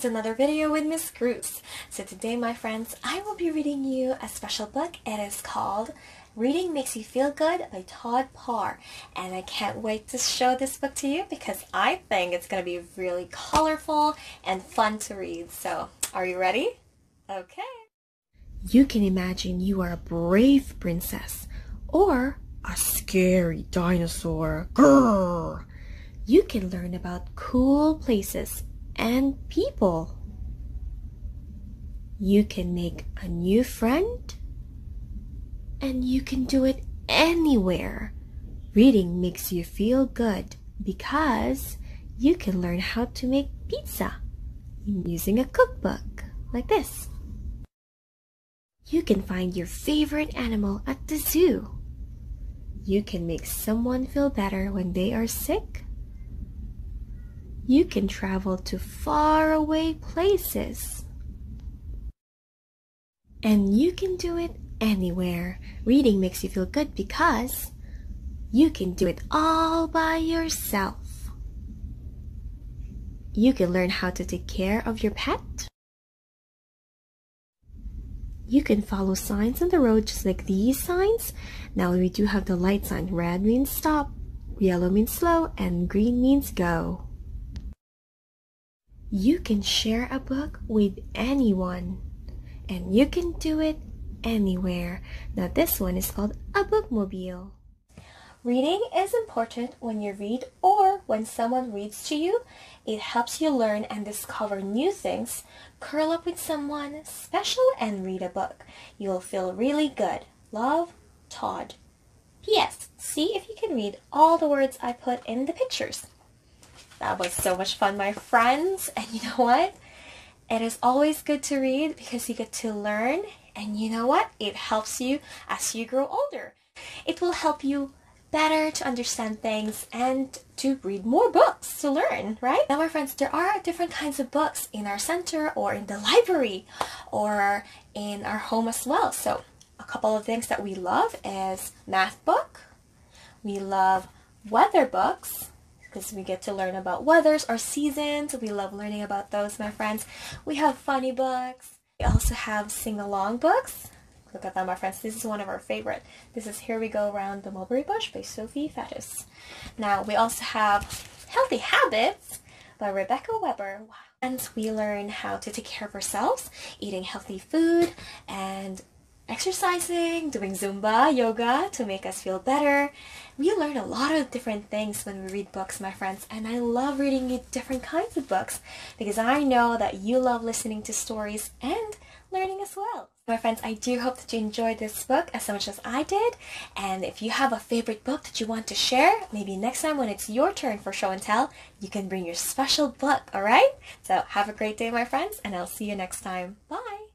It's another video with Miss Cruz. So today, my friends, I will be reading you a special book. It is called Reading Makes You Feel Good by Todd Parr. And I can't wait to show this book to you because I think it's going to be really colorful and fun to read. So, are you ready? Okay. You can imagine you are a brave princess or a scary dinosaur. Grrr. You can learn about cool places and people. You can make a new friend and you can do it anywhere. Reading makes you feel good because you can learn how to make pizza using a cookbook like this. You can find your favorite animal at the zoo. You can make someone feel better when they are sick. You can travel to faraway places. And you can do it anywhere. Reading makes you feel good because you can do it all by yourself. You can learn how to take care of your pet. You can follow signs on the road just like these signs. Now we do have the light sign. Red means stop, yellow means slow, and green means go. You can share a book with anyone. And you can do it anywhere. Now this one is called a bookmobile. Reading is important when you read or when someone reads to you. It helps you learn and discover new things. Curl up with someone special and read a book. You'll feel really good. Love, Todd. P.S. See if you can read all the words I put in the pictures. That was so much fun, my friends. And you know what? It is always good to read because you get to learn. And you know what? It helps you as you grow older. It will help you better to understand things and to read more books to learn, right? Now, my friends, there are different kinds of books in our center or in the library or in our home as well. So, a couple of things that we love is math book. We love weather books because we get to learn about weathers or seasons. We love learning about those, my friends. We have funny books. We also have sing-along books Look at that, my friends. This is one of our favorite. This is Here We Go Around the Mulberry Bush by Sophie Fatus. Now, we also have Healthy Habits by Rebecca Weber. And we learn how to take care of ourselves, eating healthy food, and exercising, doing Zumba, yoga to make us feel better. We learn a lot of different things when we read books, my friends, and I love reading you different kinds of books because I know that you love listening to stories and learning as well. My friends, I do hope that you enjoyed this book as much as I did. And if you have a favorite book that you want to share, maybe next time when it's your turn for show and tell, you can bring your special book, alright? So have a great day, my friends, and I'll see you next time. Bye!